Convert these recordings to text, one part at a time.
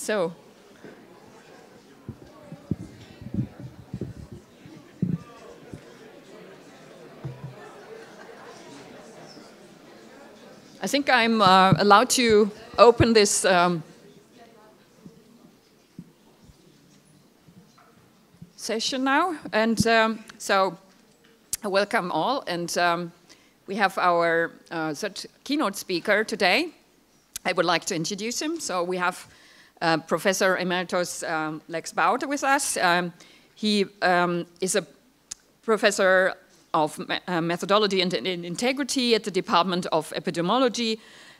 So, I think I'm uh, allowed to open this um, session now. And um, so, I welcome all. And um, we have our uh, keynote speaker today. I would like to introduce him. So, we have uh, Professor Emeritus um, Lex Bouter with us. Um, he um, is a professor of uh, methodology and, and integrity at the Department of Epidemiology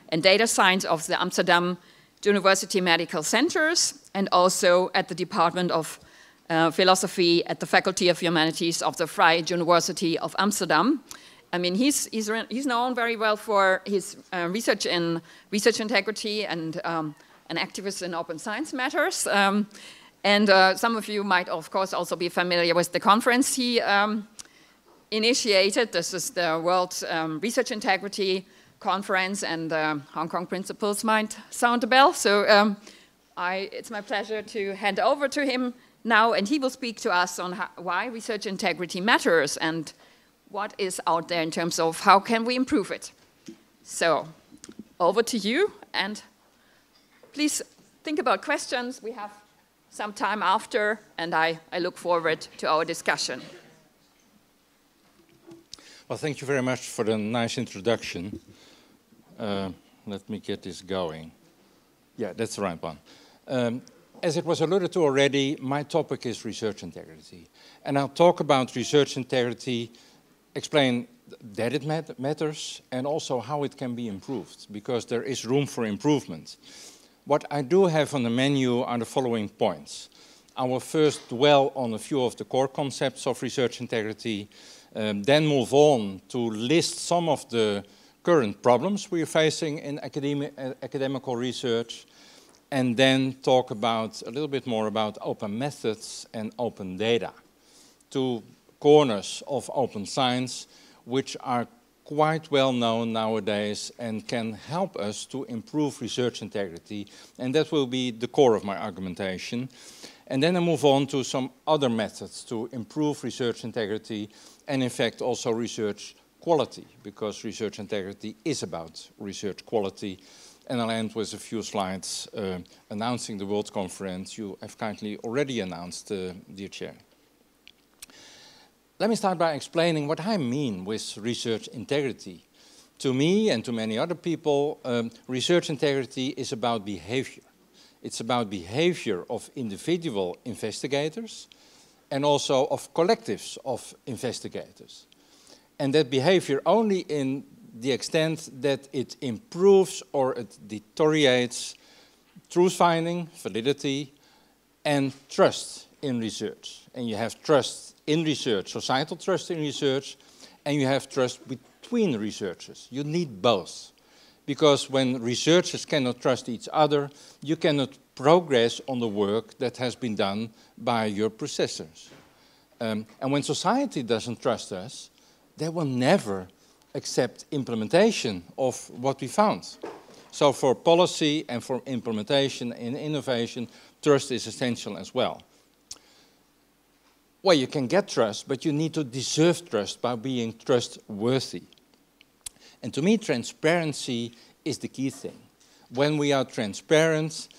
and Data Science of the Amsterdam University Medical Centers, and also at the Department of uh, Philosophy at the Faculty of Humanities of the Vrije University of Amsterdam. I mean, he's, he's, he's known very well for his uh, research in research integrity and um, an activist in open science matters. Um, and uh, some of you might, of course, also be familiar with the conference he um, initiated. This is the World um, Research Integrity Conference, and uh, Hong Kong Principles might sound a bell. So um, I, it's my pleasure to hand over to him now, and he will speak to us on how, why research integrity matters and what is out there in terms of how can we improve it. So over to you, and please think about questions. We have some time after, and I, I look forward to our discussion. Well, thank you very much for the nice introduction. Uh, let me get this going. Yeah, that's the right one. Um, as it was alluded to already, my topic is research integrity. And I'll talk about research integrity, explain that it mat matters, and also how it can be improved, because there is room for improvement. What I do have on the menu are the following points. I will first dwell on a few of the core concepts of research integrity, um, then move on to list some of the current problems we are facing in academic, uh, academical research, and then talk about a little bit more about open methods and open data, two corners of open science which are quite well known nowadays and can help us to improve research integrity, and that will be the core of my argumentation. And then I move on to some other methods to improve research integrity and in fact also research quality, because research integrity is about research quality. And I'll end with a few slides uh, announcing the World Conference you have kindly already announced, uh, dear Chair. Let me start by explaining what I mean with research integrity. To me and to many other people, um, research integrity is about behavior. It's about behavior of individual investigators and also of collectives of investigators. And that behavior only in the extent that it improves or it deteriorates truth finding, validity, and trust in research. And you have trust in research, societal trust in research, and you have trust between researchers. You need both. Because when researchers cannot trust each other, you cannot progress on the work that has been done by your processors. Um, and when society doesn't trust us, they will never accept implementation of what we found. So for policy and for implementation and innovation, trust is essential as well. Well, you can get trust, but you need to deserve trust by being trustworthy. And to me, transparency is the key thing. When we are transparent,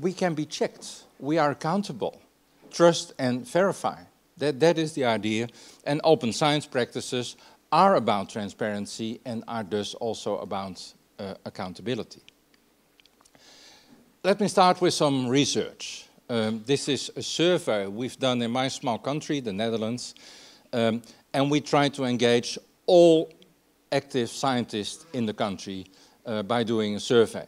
we can be checked. We are accountable. Trust and verify. That, that is the idea. And open science practices are about transparency and are thus also about uh, accountability. Let me start with some research. Um, this is a survey we've done in my small country, the Netherlands, um, and we try to engage all active scientists in the country uh, by doing a survey.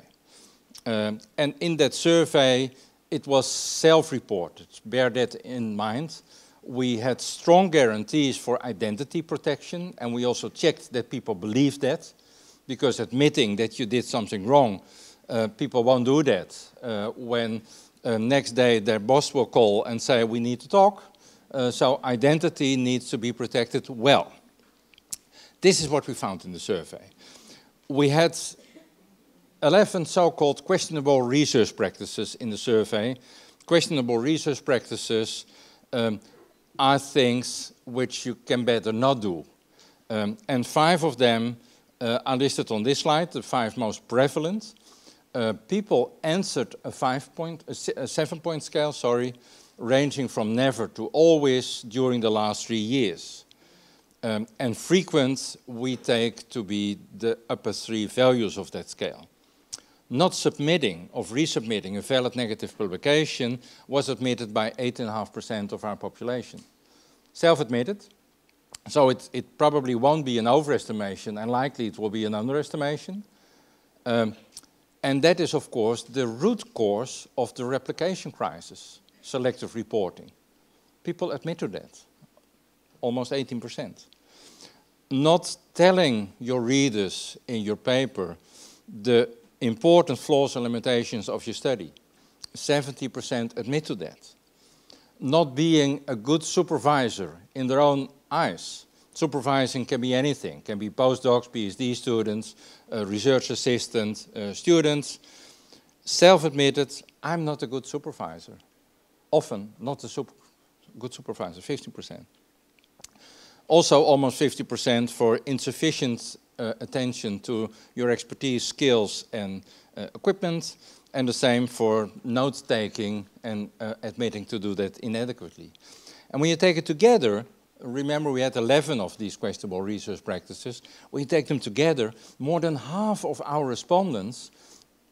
Um, and in that survey, it was self-reported. Bear that in mind. We had strong guarantees for identity protection, and we also checked that people believed that, because admitting that you did something wrong, uh, people won't do that. Uh, when next day their boss will call and say, we need to talk, uh, so identity needs to be protected well. This is what we found in the survey. We had 11 so-called questionable research practices in the survey. Questionable research practices um, are things which you can better not do. Um, and five of them uh, are listed on this slide, the five most prevalent. Uh, people answered a five point, a, seven point scale, sorry, ranging from never to always during the last three years. Um, and frequent we take to be the upper three values of that scale. Not submitting or resubmitting a valid negative publication was admitted by 8.5% of our population. Self-admitted, so it, it, probably won't be an overestimation and likely it will be an underestimation. Um, and that is, of course, the root cause of the replication crisis, selective reporting. People admit to that almost 18%. Not telling your readers in your paper the important flaws and limitations of your study. 70% admit to that. Not being a good supervisor in their own eyes. Supervising can be anything, can be postdocs, PhD students, uh, research assistants, uh, students. Self-admitted, I'm not a good supervisor. Often not a super, good supervisor, 50% also almost 50% for insufficient uh, attention to your expertise, skills and uh, equipment, and the same for note-taking and uh, admitting to do that inadequately. And when you take it together, remember we had 11 of these questionable research practices, you take them together, more than half of our respondents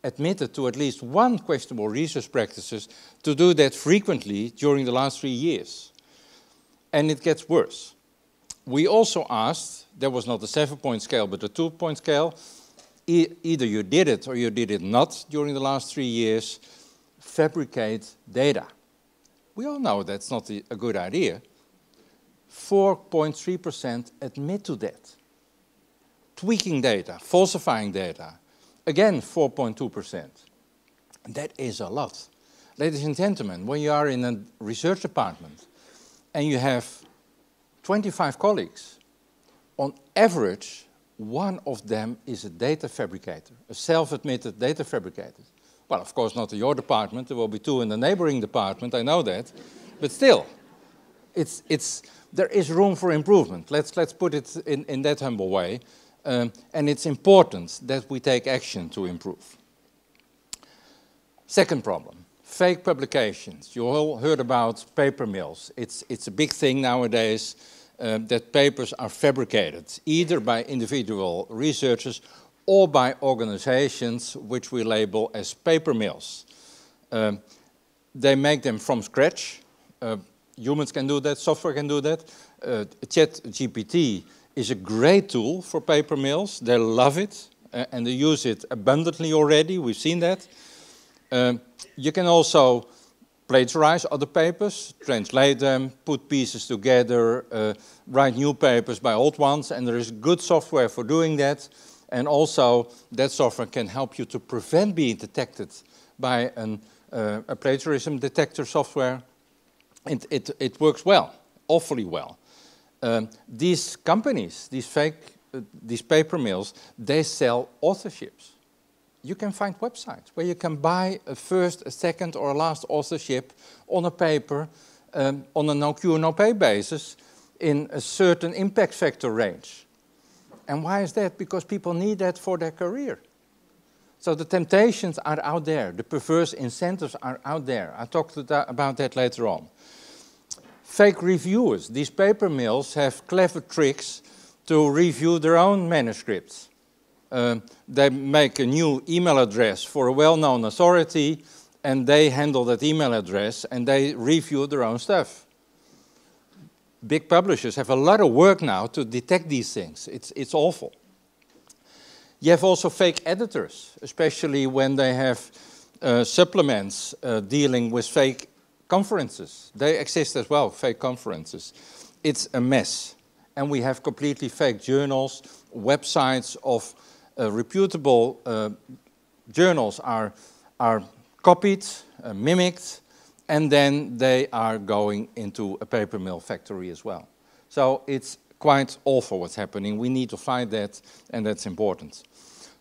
admitted to at least one questionable research practices to do that frequently during the last three years. And it gets worse we also asked, there was not a seven-point scale, but a two-point scale, e either you did it or you did it not during the last three years, fabricate data. We all know that's not a good idea. 4.3% admit to that. Tweaking data, falsifying data, again 4.2%. That is a lot. Ladies and gentlemen, when you are in a research department and you have 25 colleagues, on average, one of them is a data fabricator, a self-admitted data fabricator. Well, of course, not in your department. There will be two in the neighboring department, I know that. But still, it's, it's, there is room for improvement. Let's, let's put it in, in that humble way. Um, and it's important that we take action to improve. Second problem, fake publications. You all heard about paper mills. It's, it's a big thing nowadays um, that papers are fabricated, either by individual researchers or by organizations which we label as paper mills. Um, they make them from scratch. Uh, humans can do that, software can do that. Uh, ChatGPT is a great tool for paper mills. They love it uh, and they use it abundantly already. We've seen that. Um, you can also plagiarize other papers, translate them, put pieces together, uh, write new papers by old ones, and there is good software for doing that. And also, that software can help you to prevent being detected by an, uh, a plagiarism detector software. It, it, it works well, awfully well. Um, these companies, these fake, uh, these paper mills, they sell authorships you can find websites where you can buy a first, a second, or a last authorship on a paper um, on a no cure, no pay basis in a certain impact factor range. And why is that? Because people need that for their career. So the temptations are out there, the perverse incentives are out there. I'll talk that, about that later on. Fake reviewers. These paper mills have clever tricks to review their own manuscripts. Uh, they make a new email address for a well-known authority and they handle that email address and they review their own stuff. Big publishers have a lot of work now to detect these things. It's, it's awful. You have also fake editors, especially when they have uh, supplements uh, dealing with fake conferences. They exist as well, fake conferences. It's a mess. And we have completely fake journals, websites of uh, reputable uh, journals are, are copied, uh, mimicked, and then they are going into a paper mill factory as well. So it's quite awful what's happening. We need to fight that, and that's important.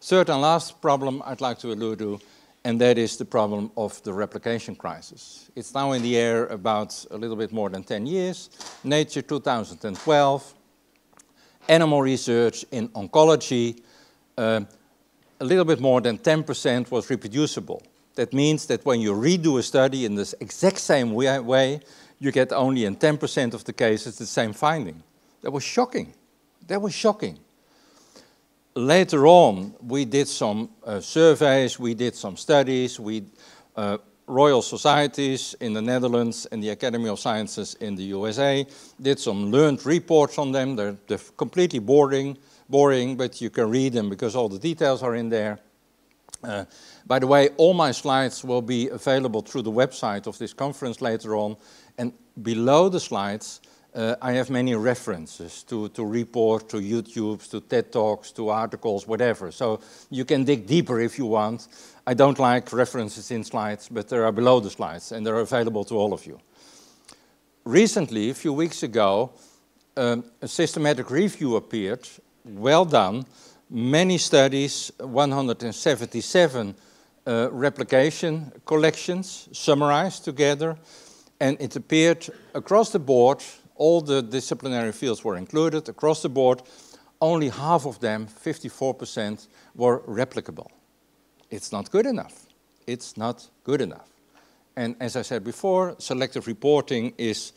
Third and last problem I'd like to allude to, and that is the problem of the replication crisis. It's now in the air about a little bit more than 10 years. Nature 2012, animal research in oncology, uh, a little bit more than 10% was reproducible. That means that when you redo a study in this exact same way, you get only in 10% of the cases the same finding. That was shocking. That was shocking. Later on, we did some uh, surveys, we did some studies, we uh, Royal Societies in the Netherlands and the Academy of Sciences in the USA did some learned reports on them. They're, they're completely boring, boring, but you can read them because all the details are in there. Uh, by the way, all my slides will be available through the website of this conference later on. And below the slides, uh, I have many references to, to reports, to YouTubes, to TED Talks, to articles, whatever. So you can dig deeper if you want. I don't like references in slides, but they are below the slides, and they're available to all of you. Recently, a few weeks ago, um, a systematic review appeared, well done, many studies, 177 uh, replication collections summarized together, and it appeared across the board all the disciplinary fields were included across the board. Only half of them, 54%, were replicable. It's not good enough. It's not good enough. And as I said before, selective reporting is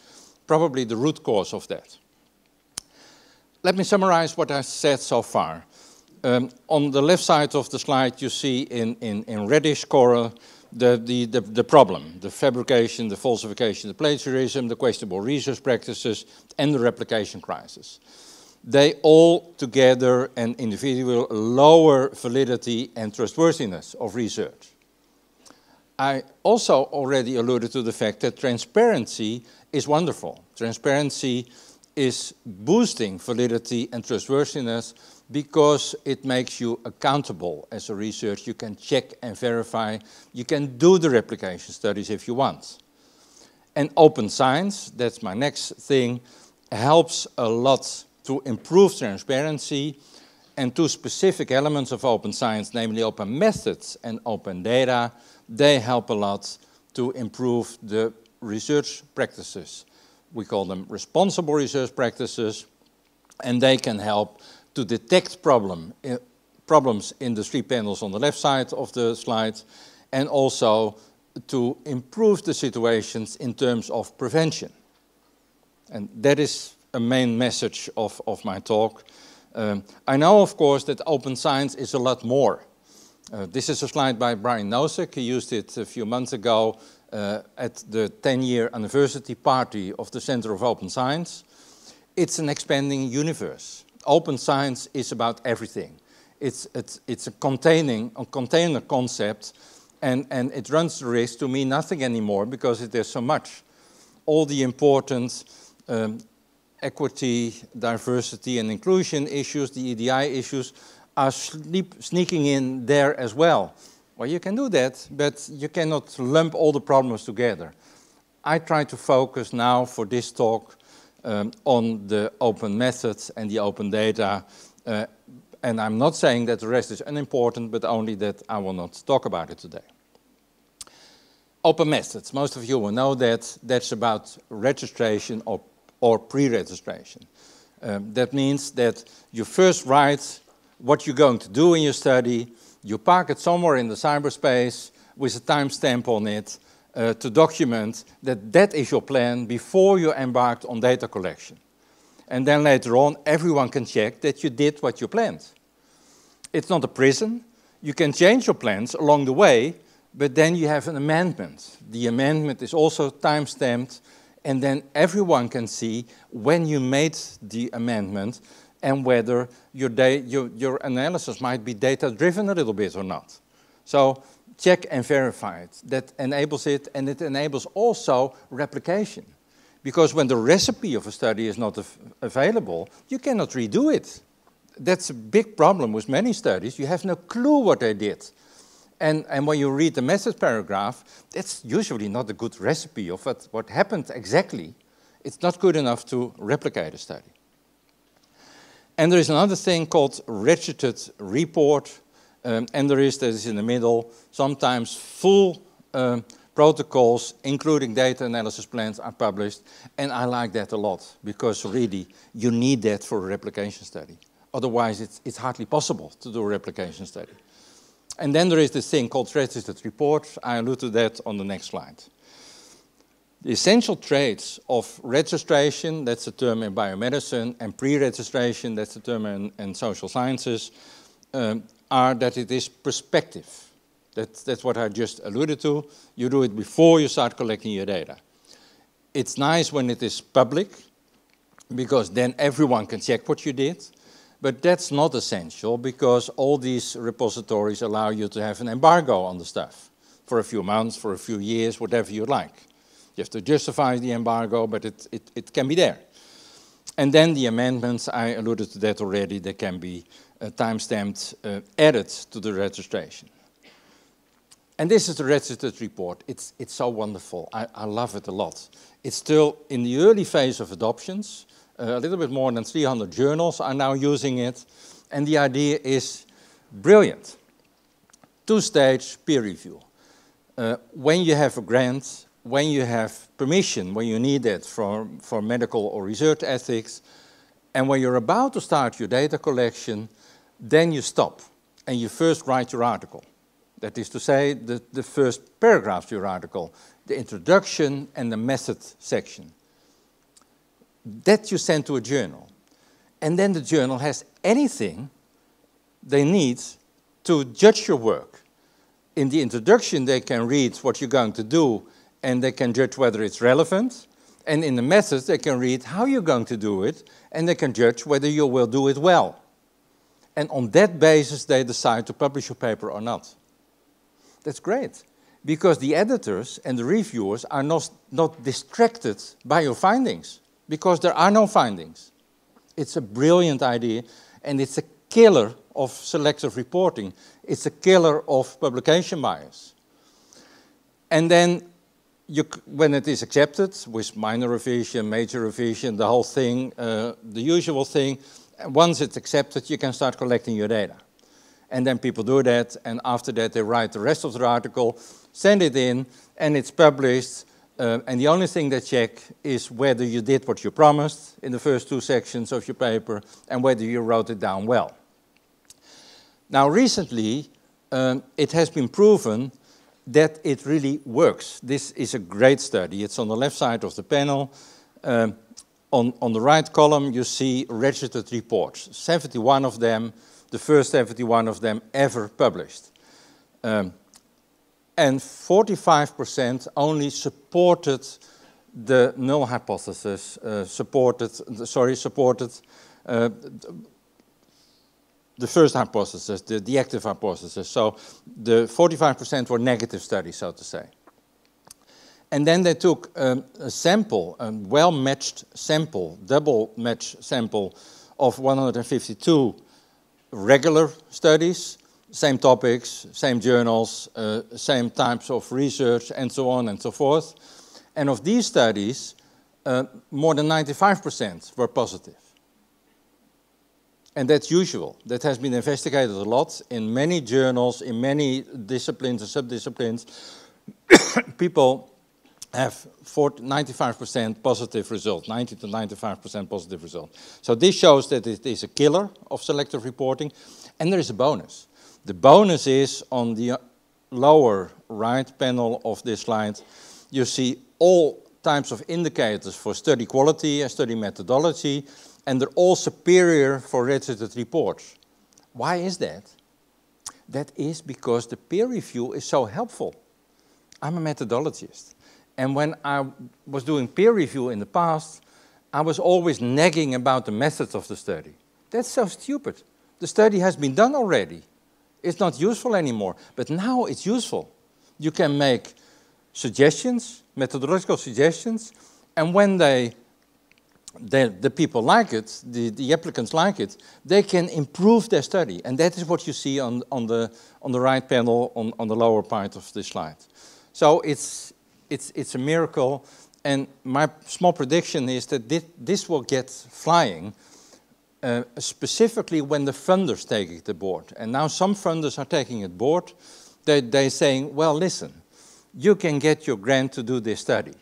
probably the root cause of that. Let me summarize what I said so far. Um, on the left side of the slide, you see in, in, in reddish coral the, the, the, the, problem, the fabrication, the falsification, the plagiarism, the questionable research practices, and the replication crisis. They all together and individual lower validity and trustworthiness of research. I also already alluded to the fact that transparency is wonderful. Transparency is boosting validity and trustworthiness because it makes you accountable as a researcher. You can check and verify. You can do the replication studies if you want. And open science, that's my next thing, helps a lot to improve transparency and two specific elements of open science, namely open methods and open data, they help a lot to improve the research practices. We call them responsible research practices, and they can help to detect problem, uh, problems in the three panels on the left side of the slide, and also to improve the situations in terms of prevention. And that is a main message of, of my talk. Um, I know, of course, that open science is a lot more. Uh, this is a slide by Brian Nosek. He used it a few months ago uh, at the 10-year anniversary party of the Center of Open Science. It's an expanding universe open science is about everything. It's, it's, it's a, containing, a container concept, and, and it runs the risk to mean nothing anymore because there's so much. All the important um, equity, diversity, and inclusion issues, the EDI issues, are sleep, sneaking in there as well. Well, you can do that, but you cannot lump all the problems together. I try to focus now for this talk um, on the open methods and the open data. Uh, and I'm not saying that the rest is unimportant, but only that I will not talk about it today. Open methods, most of you will know that that's about registration or, or pre-registration. Um, that means that you first write what you're going to do in your study, you park it somewhere in the cyberspace with a timestamp on it, uh, to document that that is your plan before you embarked on data collection. And then later on, everyone can check that you did what you planned. It's not a prison. You can change your plans along the way, but then you have an amendment. The amendment is also time-stamped, and then everyone can see when you made the amendment and whether your, your, your analysis might be data-driven a little bit or not. So check and verify it. That enables it, and it enables also replication. Because when the recipe of a study is not available, you cannot redo it. That's a big problem with many studies. You have no clue what they did. And, and when you read the method paragraph, that's usually not a good recipe of what, what happened exactly. It's not good enough to replicate a study. And there is another thing called registered report Um, and there is, that is in the middle, sometimes full um, protocols, including data analysis plans, are published. And I like that a lot, because really, you need that for a replication study. Otherwise, it's, it's hardly possible to do a replication study. And then there is this thing called registered reports. I allude to that on the next slide. The essential traits of registration, that's a term in biomedicine, and pre-registration, that's a term in, in social sciences, um, are that it is prospective. That, that's what I just alluded to. You do it before you start collecting your data. It's nice when it is public, because then everyone can check what you did. But that's not essential because all these repositories allow you to have an embargo on the stuff for a few months, for a few years, whatever you like. You have to justify the embargo, but it, it, it can be there. And then the amendments, I alluded to that already, they can be time-stamped, uh, added to the registration. And this is the registered report. It's, it's so wonderful. I, I love it a lot. It's still in the early phase of adoptions. Uh, a little bit more than 300 journals are now using it. And the idea is brilliant. Two-stage peer review. Uh, when you have a grant, when you have permission, when you need it for, for medical or research ethics, and when you're about to start your data collection, then you stop and you first write your article. That is to say, the, the first paragraph of your article, the introduction and the method section that you send to a journal. And then the journal has anything they need to judge your work. In the introduction, they can read what you're going to do and they can judge whether it's relevant. And in the method, they can read how you're going to do it and they can judge whether you will do it well. And on that basis, they decide to publish your paper or not. That's great because the editors and the reviewers are not, not distracted by your findings because there are no findings. It's a brilliant idea, and it's a killer of selective reporting. It's a killer of publication bias. And then, you, when it is accepted, with minor revision, major revision, the whole thing, uh, the usual thing, once it's accepted, you can start collecting your data. And then people do that, and after that they write the rest of the article, send it in, and it's published, uh, and the only thing they check is whether you did what you promised in the first two sections of your paper and whether you wrote it down well. Now, recently, um, it has been proven that it really works. This is a great study. It's on the left side of the panel. Um, on, on the right column, you see registered reports, 71 of them, the first 71 of them ever published. Um, and 45% only supported the null hypothesis, uh, supported, sorry, supported uh, the first hypothesis, the, the active hypothesis. So the 45% were negative studies, so to say. And then they took um, a sample, a well-matched sample, double match sample of 152 regular studies same topics, same journals, uh, same types of research, and so on and so forth. And of these studies, uh, more than 95% were positive. And that's usual. That has been investigated a lot in many journals, in many disciplines and subdisciplines. People have 95% positive result, 90 to 95% positive result. So this shows that it is a killer of selective reporting. And there is a bonus. The bonus is on the lower right panel of this slide, you see all types of indicators for study quality and study methodology, and they're all superior for registered reports. Why is that? That is because the peer review is so helpful. I'm a methodologist. And when I was doing peer review in the past, I was always nagging about the methods of the study. That's so stupid. The study has been done already. It's not useful anymore, but now it's useful. You can make suggestions, methodological suggestions, and when they, the, the people like it, the, the applicants like it, they can improve their study. And that is what you see on, on, the, on the right panel on, on the lower part of the slide. So it's, it's, it's a miracle, and my small prediction is that this, this will get flying uh, specifically when the funders take it aboard. And now some funders are taking it board. They, they're saying, well, listen, you can get your grant to do this study.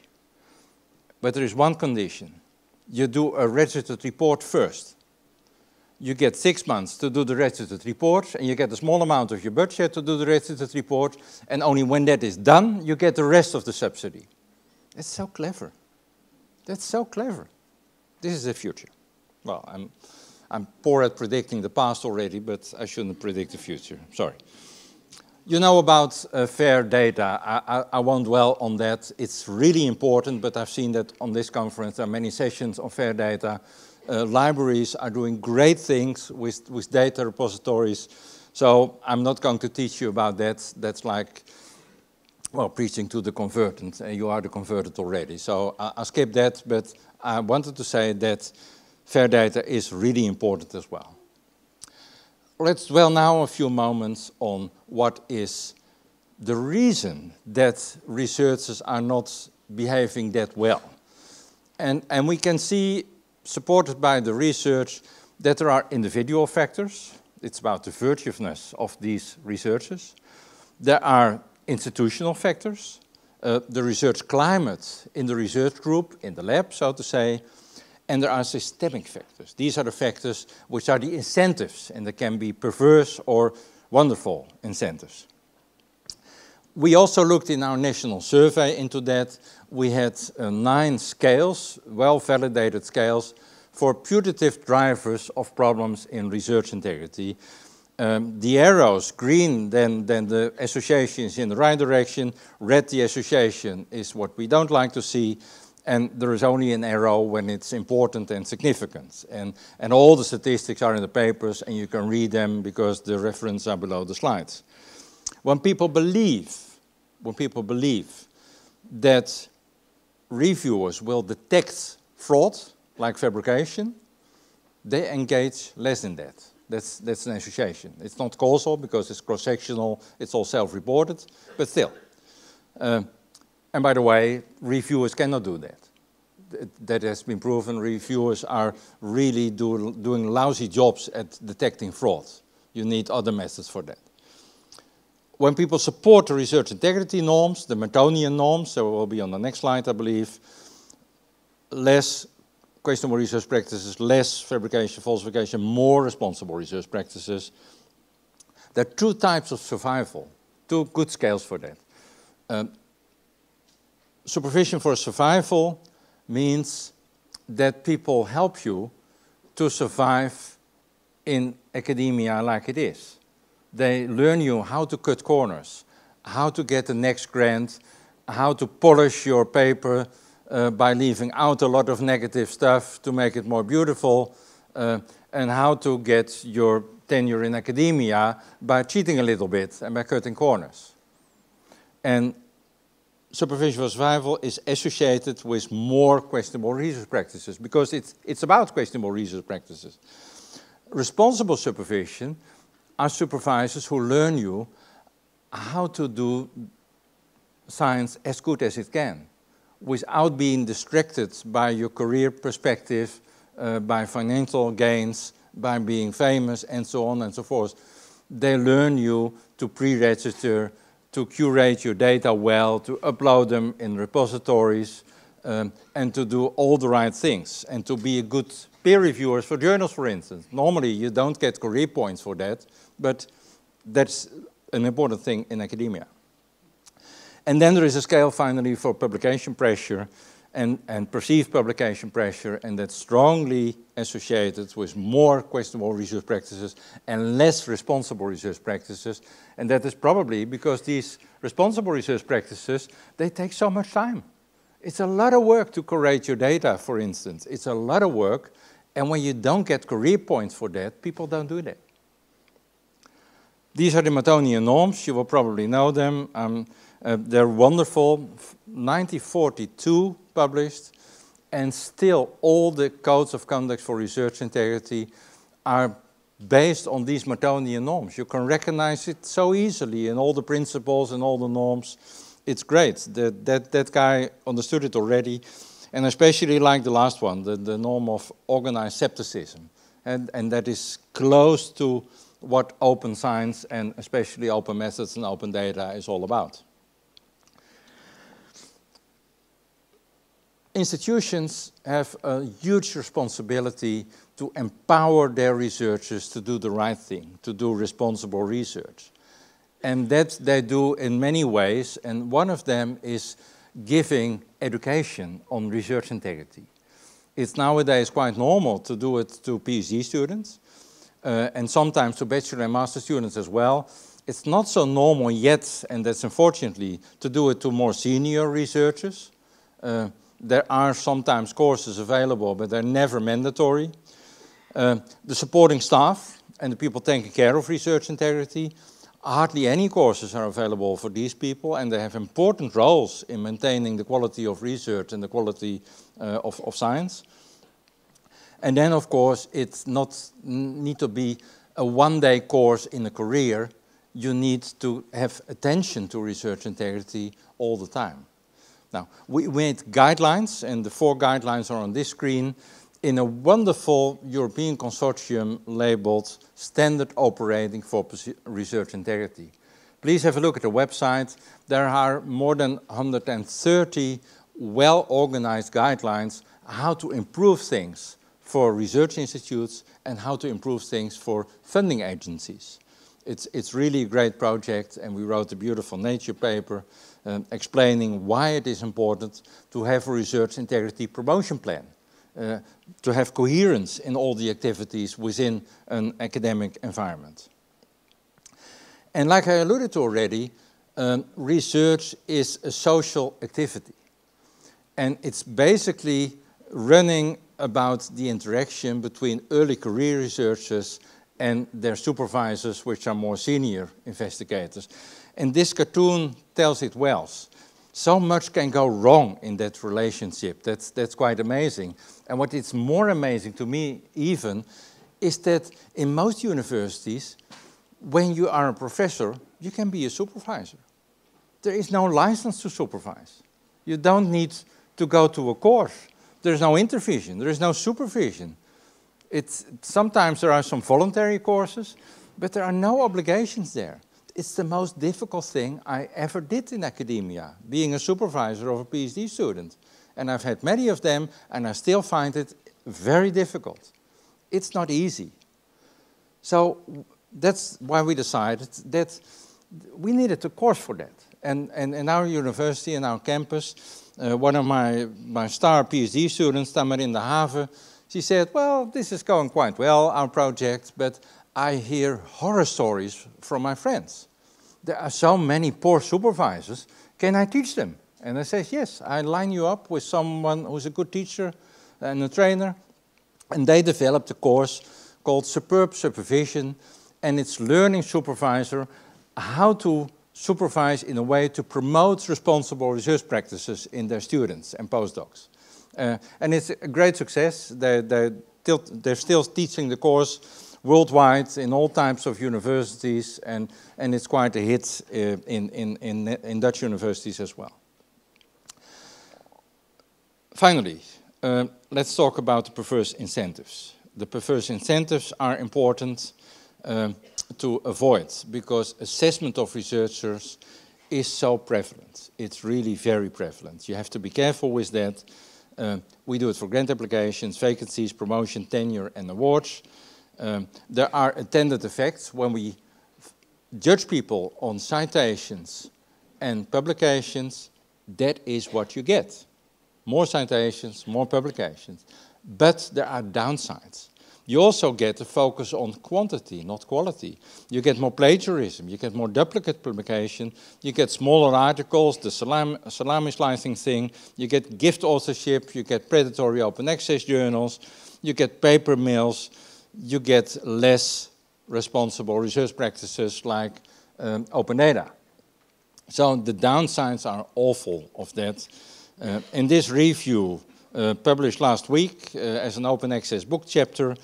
But there is one condition. You do a registered report first. You get six months to do the registered report, and you get a small amount of your budget to do the registered report, and only when that is done, you get the rest of the subsidy. That's so clever. That's so clever. This is the future. Well, I'm, I'm poor at predicting the past already, but I shouldn't predict the future. Sorry. You know about uh, fair data. I, I, I, won't dwell on that. It's really important, but I've seen that on this conference there are many sessions on fair data. Uh, libraries are doing great things with, with data repositories. So I'm not going to teach you about that. That's like, well, preaching to the converted, and you are the converted already. So I, I'll skip that, but I wanted to say that fair data is really important as well. Let's dwell now a few moments on what is the reason that researchers are not behaving that well. And, and we can see, supported by the research, that there are individual factors. It's about the virtuousness of these researchers. There are institutional factors, uh, the research climate in the research group, in the lab, so to say, and there are systemic factors. These are the factors which are the incentives, and they can be perverse or wonderful incentives. We also looked in our national survey into that. We had uh, nine scales, well-validated scales, for putative drivers of problems in research integrity. Um, the arrows, green, then, then the association is in the right direction, red, the association is what we don't like to see, and there is only an arrow when it's important and significant. And, and all the statistics are in the papers and you can read them because the references are below the slides. When people believe, when people believe that reviewers will detect fraud, like fabrication, they engage less in that. That's, that's an association. It's not causal because it's cross-sectional, it's all self-reported, but still. Uh, and by the way, reviewers cannot do that. That has been proven. Reviewers are really do, doing lousy jobs at detecting fraud. You need other methods for that. When people support the research integrity norms, the Mertonian norms, so will be on the next slide, I believe, less questionable research practices, less fabrication, falsification, more responsible research practices. There are two types of survival, two good scales for that. Um, supervision for survival means that people help you to survive in academia like it is. They learn you how to cut corners, how to get the next grant, how to polish your paper uh, by leaving out a lot of negative stuff to make it more beautiful, uh, and how to get your tenure in academia by cheating a little bit and by cutting corners. And supervision survival is associated with more questionable research practices because it's, it's about questionable research practices. Responsible supervision are supervisors who learn you how to do science as good as it can without being distracted by your career perspective, uh, by financial gains, by being famous, and so on and so forth. They learn you to pre-register to curate your data well, to upload them in repositories, um, and to do all the right things, and to be a good peer reviewers for journals, for instance. Normally, you don't get career points for that, but that's an important thing in academia. And then there is a scale, finally, for publication pressure, and, and perceived publication pressure, and that's strongly associated with more questionable research practices and less responsible research practices. And that is probably because these responsible research practices, they take so much time. It's a lot of work to curate your data, for instance. It's a lot of work, and when you don't get career points for that, people don't do that. These are the Mertonian norms. You will probably know them. Um, uh, they're wonderful. 1942 published, and still all the codes of conduct for research integrity are based on these Mertonian norms. You can recognize it so easily in all the principles and all the norms. It's great. That, that, that guy understood it already. And especially like the last one, the, the norm of organized skepticism. and, and that is close to what open science and especially open methods and open data is all about. Institutions have a huge responsibility to empower their researchers to do the right thing, to do responsible research. And that they do in many ways, and one of them is giving education on research integrity. It's nowadays quite normal to do it to PhD students, uh, and sometimes to bachelor and master students as well. It's not so normal yet, and that's unfortunately, to do it to more senior researchers. Uh, there are sometimes courses available, but they're never mandatory. Uh, the supporting staff and the people taking care of research integrity, hardly any courses are available for these people, and they have important roles in maintaining the quality of research and the quality uh, of, of science. And then, of course, it's not need to be a one-day course in a career. You need to have attention to research integrity all the time. Now, we made guidelines, and the four guidelines are on this screen, in a wonderful European consortium labeled Standard Operating for Research Integrity. Please have a look at the website. There are more than 130 well-organized guidelines how to improve things for research institutes and how to improve things for funding agencies. It's, it's really a great project and we wrote a beautiful Nature paper um, explaining why it is important to have a research integrity promotion plan, uh, to have coherence in all the activities within an academic environment. And like I alluded to already, um, research is a social activity. And it's basically running about the interaction between early career researchers and their supervisors, which are more senior investigators. And this cartoon tells it well. So much can go wrong in that relationship. That's, that's quite amazing. And what is more amazing to me even is that in most universities, when you are a professor, you can be a supervisor. There is no license to supervise. You don't need to go to a course. There's no intervision, there is no supervision. It's, sometimes there are some voluntary courses, but there are no obligations there. It's the most difficult thing I ever did in academia, being a supervisor of a PhD student. And I've had many of them, and I still find it very difficult. It's not easy. So that's why we decided that we needed a course for that. And, and in our university, in our campus, uh, one of my, my star PhD students, Tamarinde Haven, she said, well, this is going quite well, our project, but I hear horror stories from my friends. There are so many poor supervisors, can I teach them? And I said, yes, I line you up with someone who's a good teacher and a trainer. And they developed a course called Superb Supervision, and it's learning supervisor how to supervise in a way to promote responsible research practices in their students and postdocs. Uh, and it's a great success. They, they they're still teaching the course worldwide in all types of universities, and, and it's quite a hit uh, in, in, in, in Dutch universities as well. Finally, uh, let's talk about the perverse incentives. The perverse incentives are important uh, to avoid because assessment of researchers is so prevalent. It's really very prevalent. You have to be careful with that. Uh, we do it for grant applications, vacancies, promotion, tenure, and awards. Um, there are attendant effects when we judge people on citations and publications. That is what you get. More citations, more publications. But there are downsides. You also get a focus on quantity, not quality. You get more plagiarism, you get more duplicate publication, you get smaller articles, the salam, salami slicing thing, you get gift authorship, you get predatory open access journals, you get paper mills, you get less responsible research practices like um, open data. So the downsides are awful of that. Uh, in this review, uh, published last week uh, as an open access book chapter,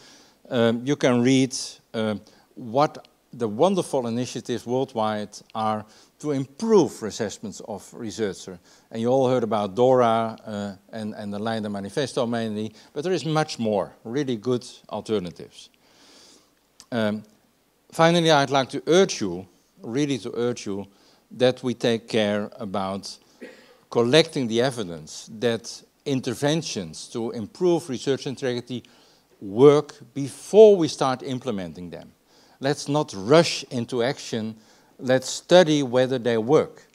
um, you can read uh, what the wonderful initiatives worldwide are to improve assessments of researcher. And you all heard about DORA uh, and, and the Leiden Manifesto mainly, but there is much more, really good alternatives. Um, finally, I'd like to urge you, really to urge you, that we take care about collecting the evidence that interventions to improve research integrity work before we start implementing them. Let's not rush into action. Let's study whether they work.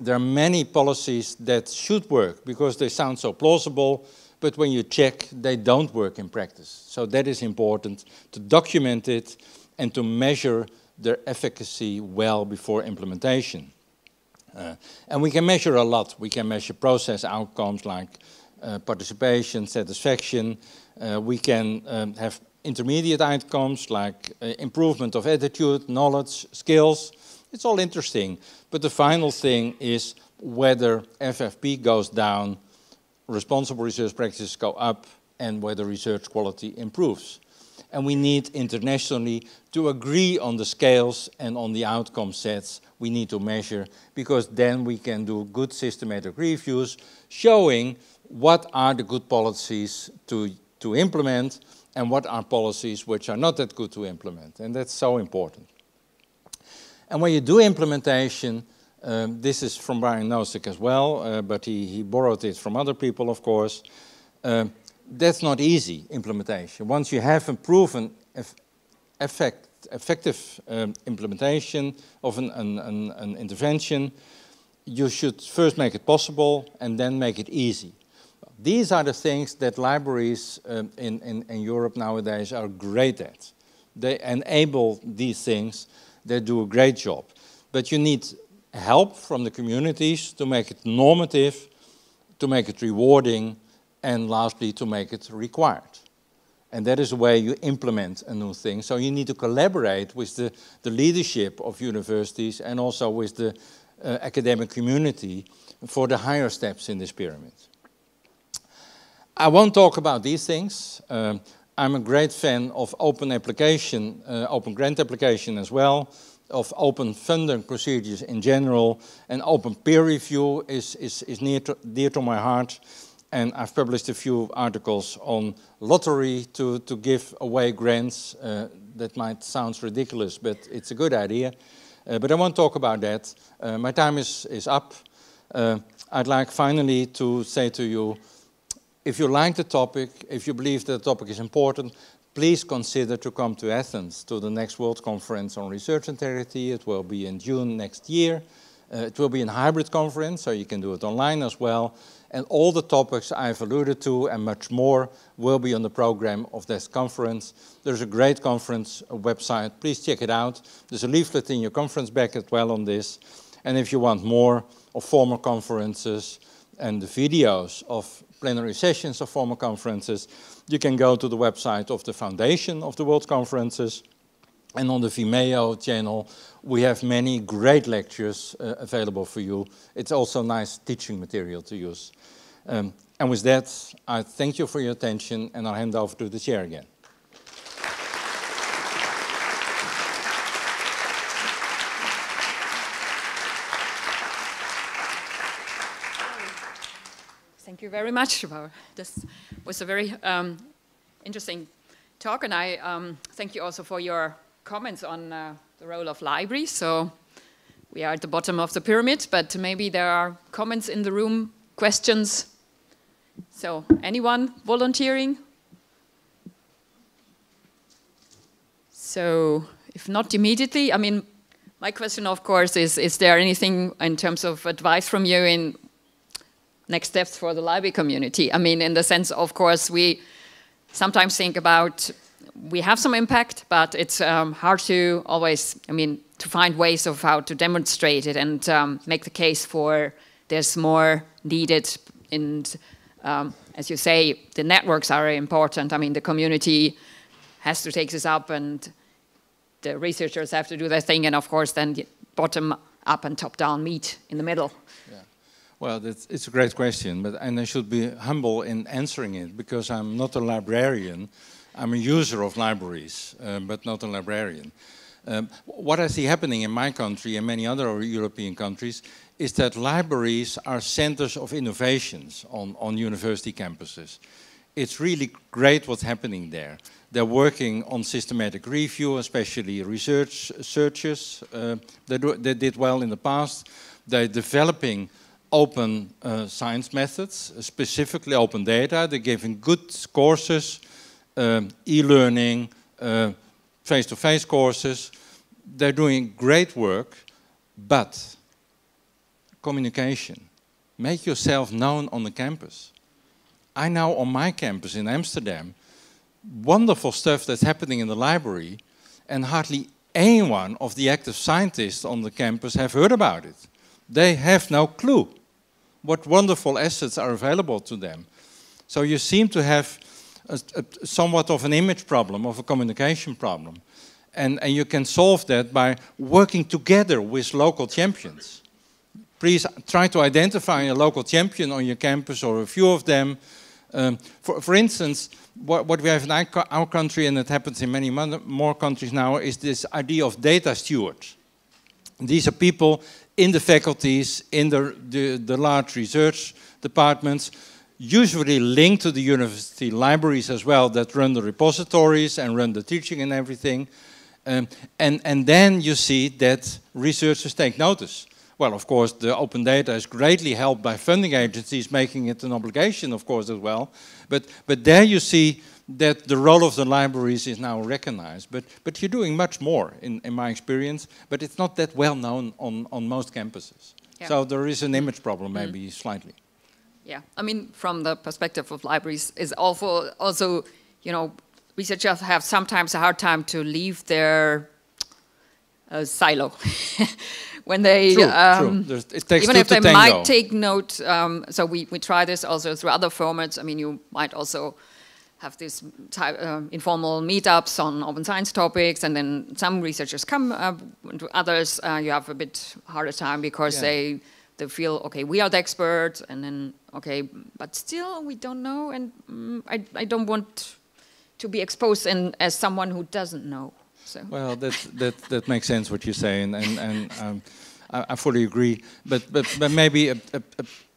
There are many policies that should work because they sound so plausible, but when you check, they don't work in practice. So that is important to document it and to measure their efficacy well before implementation. Uh, and we can measure a lot. We can measure process outcomes like uh, participation, satisfaction. Uh, we can um, have intermediate outcomes like uh, improvement of attitude, knowledge, skills. It's all interesting. But the final thing is whether FFP goes down, responsible research practices go up, and whether research quality improves. And we need internationally to agree on the scales and on the outcome sets we need to measure, because then we can do good systematic reviews showing what are the good policies to, to implement and what are policies which are not that good to implement. And that's so important. And when you do implementation, um, this is from Brian Nosek as well, uh, but he, he borrowed it from other people, of course. Um, that's not easy, implementation. Once you have a proven eff effect, effective um, implementation of an, an, an, an intervention, you should first make it possible and then make it easy. These are the things that libraries um, in, in, in, Europe nowadays are great at. They enable these things, they do a great job. But you need help from the communities to make it normative, to make it rewarding, and lastly, to make it required. And that is the way you implement a new thing. So you need to collaborate with the, the leadership of universities and also with the uh, academic community for the higher steps in this pyramid. I won't talk about these things. Um, I'm a great fan of open application, uh, open grant application as well, of open funding procedures in general, and open peer review is, is, is near to, dear to my heart. And I've published a few articles on lottery to, to give away grants. Uh, that might sound ridiculous, but it's a good idea. Uh, but I won't talk about that. Uh, my time is, is up. Uh, I'd like finally to say to you, if you like the topic, if you believe that the topic is important, please consider to come to Athens to the next World Conference on Research Integrity. It will be in June next year. Uh, it will be a hybrid conference, so you can do it online as well. And all the topics I've alluded to and much more will be on the program of this conference. There's a great conference website. Please check it out. There's a leaflet in your conference bag as well on this. And if you want more of former conferences and the videos of plenary sessions of former conferences, you can go to the website of the Foundation of the World Conferences. And on the Vimeo channel, we have many great lectures uh, available for you. It's also nice teaching material to use. Um, and with that, I thank you for your attention, and I'll hand over to the chair again. Thank you very much. This was a very um, interesting talk, and I um, thank you also for your comments on uh, the role of libraries. So we are at the bottom of the pyramid, but maybe there are comments in the room, questions. So anyone volunteering? So if not immediately, I mean, my question, of course, is, is there anything in terms of advice from you in next steps for the library community. I mean, in the sense, of course, we sometimes think about we have some impact, but it's um, hard to always, I mean, to find ways of how to demonstrate it and um, make the case for there's more needed. And um, as you say, the networks are important. I mean, the community has to take this up, and the researchers have to do their thing, and of course, then bottom up and top down meet in the middle. Well, it's a great question, but and I should be humble in answering it because I'm not a librarian. I'm a user of libraries, uh, but not a librarian. Um, what I see happening in my country and many other European countries is that libraries are centers of innovations on, on university campuses. It's really great what's happening there. They're working on systematic review, especially research searches. Uh, they, do, they, did well in the past. They're developing open uh, science methods, specifically open data. They're giving good courses, uh, e-learning, uh, face-to-face courses. They're doing great work, but communication. Make yourself known on the campus. I know on my campus in Amsterdam, wonderful stuff that's happening in the library, and hardly anyone of the active scientists on the campus have heard about it. They have no clue what wonderful assets are available to them. So you seem to have a, a, somewhat of an image problem, of a communication problem. And, and you can solve that by working together with local champions please try to identify a local champion on your campus or a few of them. Um, for, for instance, what, what, we have in our, our, country, and it happens in many more countries now, is this idea of data stewards. These are people in the faculties, in the, the, the large research departments, usually linked to the university libraries as well, that run the repositories and run the teaching and everything. Um, and, and then you see that researchers take notice. Well, of course, the open data is greatly helped by funding agencies making it an obligation, of course, as well. But, but there you see that the role of the libraries is now recognized. But, but you're doing much more, in, in my experience, but it's not that well known on, on most campuses. Yeah. So there is an image problem, maybe mm. slightly. Yeah, I mean, from the perspective of libraries, is also, also, you know, researchers have sometimes a hard time to leave their uh, silo. when they true, um, true. even if they tango. might take note. Um, so we we try this also through other formats. I mean, you might also have these type, uh, informal meetups on open science topics, and then some researchers come. Uh, to others, uh, you have a bit harder time because yeah. they they feel okay, we are the experts, and then okay, but still we don't know, and um, I I don't want to be exposed in, as someone who doesn't know. So. Well, that, that, that makes sense what you're saying, and, and um, I, I, fully agree. But, but, but maybe a, a,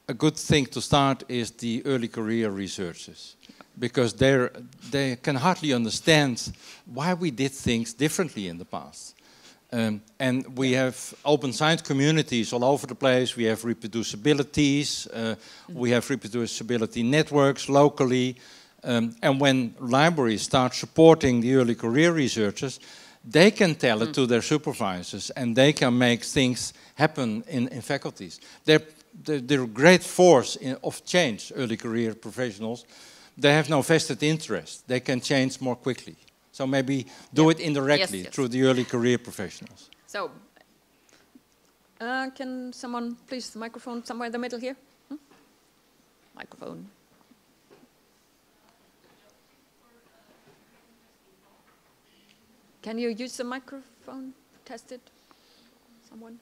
a, good thing to start is the early career researchers, because they they can hardly understand why we did things differently in the past. Um, and we have open science communities all over the place. We have reproducibilities. Uh, we have reproducibility networks locally. Um, and when libraries start supporting the early career researchers, they can tell it mm. to their supervisors and they can make things happen in, in faculties. They're, they're, they're a great force in, of change, early career professionals. They have no vested interest. They can change more quickly. So maybe do yeah. it indirectly yes, yes. through the early career professionals. So, uh, can someone please the microphone somewhere in the middle here? Hmm? Microphone. Can you use the microphone? Test it? Someone?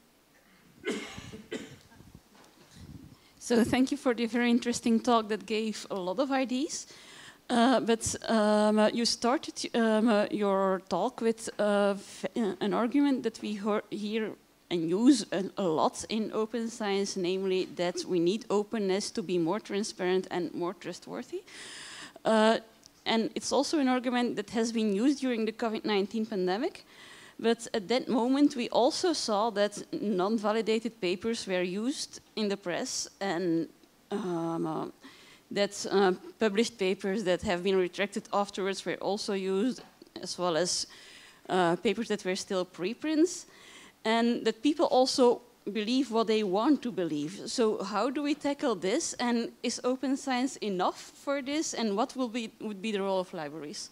So thank you for the very interesting talk that gave a lot of ideas. Uh, but um, uh, you started um, uh, your talk with uh, an argument that we hear and use a, a, lot in open science, namely that we need openness to be more transparent and more trustworthy. Uh, and it's also an argument that has been used during the COVID-19 pandemic. But at that moment, we also saw that non-validated papers were used in the press and um, uh, that uh, published papers that have been retracted afterwards were also used, as well as uh, papers that were still preprints. And that people also believe what they want to believe. So how do we tackle this? And is open science enough for this? And what will be, would be the role of libraries?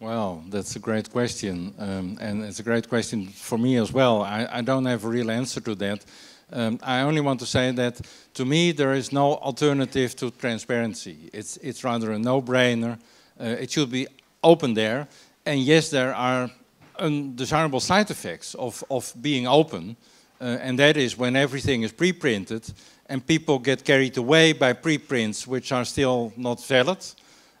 Well, that's a great question. Um, and it's a great question for me as well. I, I don't have a real answer to that. Um, I only want to say that to me there is no alternative to transparency. It's, it's rather a no-brainer. Uh, it should be open there. And yes, there are undesirable side effects of, of being open. Uh, and that is when everything is pre-printed and people get carried away by preprints which are still not valid.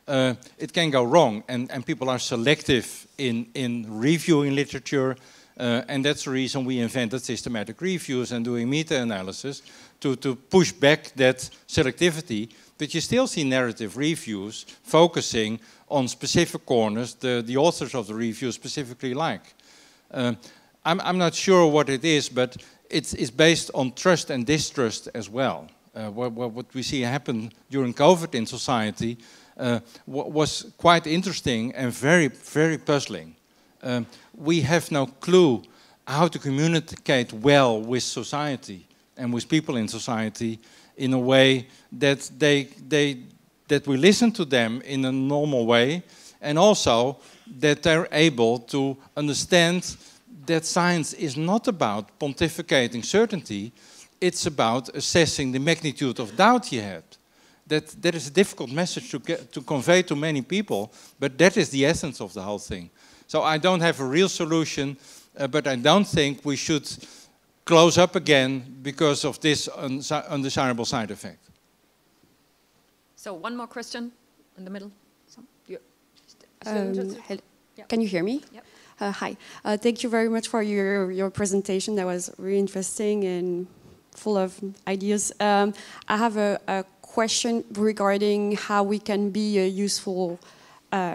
Uh, it can go wrong, and, and people are selective in, in reviewing literature, uh, and that's the reason we invented systematic reviews and doing meta-analysis to, to push back that selectivity. But you still see narrative reviews focusing on specific corners the, the authors of the review specifically like. Uh, I'm, I'm not sure what it is, but it's, it's based on trust and distrust as well. Uh, what, what, we see happen during COVID in society was quite interesting and very, very puzzling. Um, we have no clue how to communicate well with society and with people in society in a way that they, they, that we listen to them in a normal way and also that they're able to understand that science is not about pontificating certainty, it's about assessing the magnitude of doubt you had. That, that is a difficult message to, get, to convey to many people, but that is the essence of the whole thing. So I don't have a real solution, uh, but I don't think we should close up again because of this undesirable side effect. So one more question in the middle. Um, yeah. Can you hear me? Yep. Uh, hi. Uh, thank you very much for your, your presentation. That was really interesting and full of ideas. Um, I have a, a, question regarding how we can be a useful uh,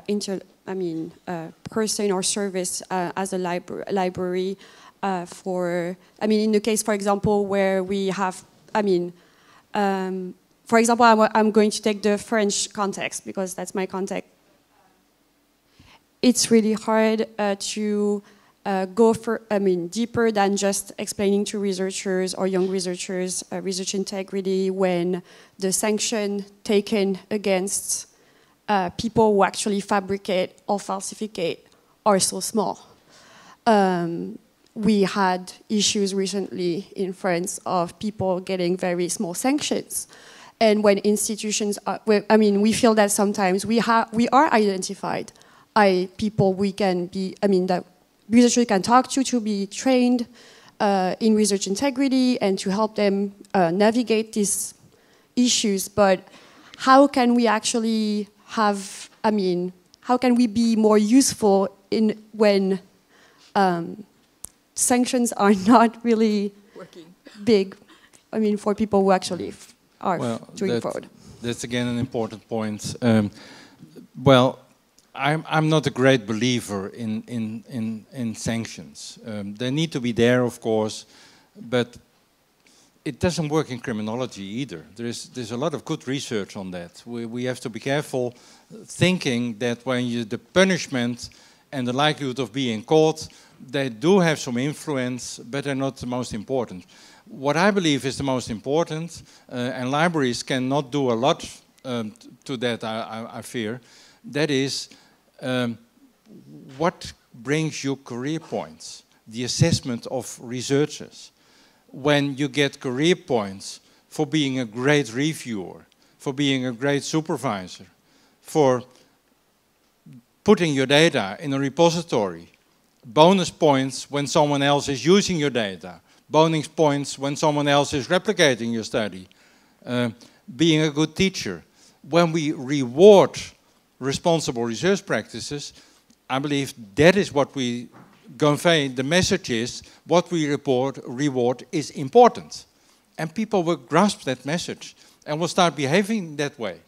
I mean, uh, person or service uh, as a libra library uh, for, I mean, in the case, for example, where we have, I mean, um, for example, I'm, I'm going to take the French context because that's my context. It's really hard uh, to uh, go for, I mean, deeper than just explaining to researchers or young researchers uh, research integrity when the sanction taken against uh, people who actually fabricate or falsificate are so small. Um, we had issues recently in France of people getting very small sanctions. And when institutions, are, I mean, we feel that sometimes we, we are identified I, people we can be, I mean, that researchers can talk to to be trained uh, in research integrity and to help them uh, navigate these issues. But how can we actually have, I mean, how can we be more useful in when um, sanctions are not really Working. big, I mean, for people who actually are well, doing that, fraud? That's again an important point. Um, well, I'm, I'm not a great believer in, in, in, in sanctions. Um, they need to be there, of course, but it doesn't work in criminology either. There's, there's a lot of good research on that. We, we have to be careful thinking that when you, the punishment and the likelihood of being caught, they do have some influence, but they're not the most important. What I believe is the most important, uh, and libraries cannot do a lot um, to that, I, I, I fear, that is um, what brings you career points? The assessment of researchers. When you get career points for being a great reviewer, for being a great supervisor, for putting your data in a repository, bonus points when someone else is using your data, bonus points when someone else is replicating your study, uh, being a good teacher. When we reward responsible research practices, I believe that is what we convey. The message is what we report, reward is important. And people will grasp that message and will start behaving that way.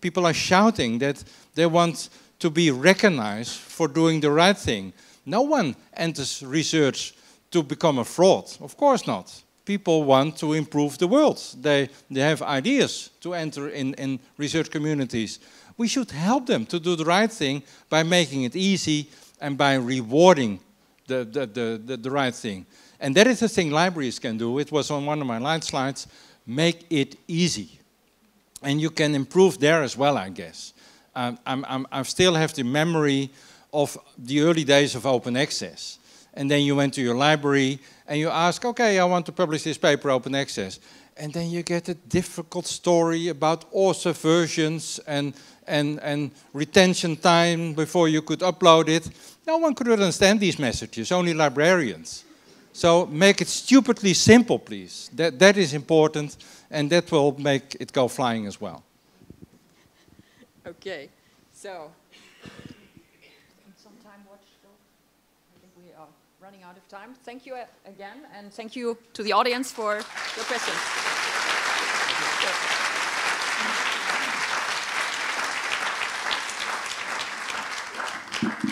People are shouting that they want to be recognized for doing the right thing. No one enters research to become a fraud. Of course not. People want to improve the world. They, they have ideas to enter in, in research communities we should help them to do the right thing by making it easy and by rewarding the, the, the, the, the right thing. And that is the thing libraries can do. It was on one of my slides. Make it easy. And you can improve there as well, I guess. Um, I'm, I'm, I still have the memory of the early days of open access. And then you went to your library and you ask, okay, I want to publish this paper open access. And then you get a difficult story about author versions and and, and retention time before you could upload it. No one could understand these messages, only librarians. So make it stupidly simple, please. That, that is important, and that will make it go flying as well. Okay, so. Some time watch. I think we are running out of time. Thank you uh, again, and thank you to the audience for your questions. So-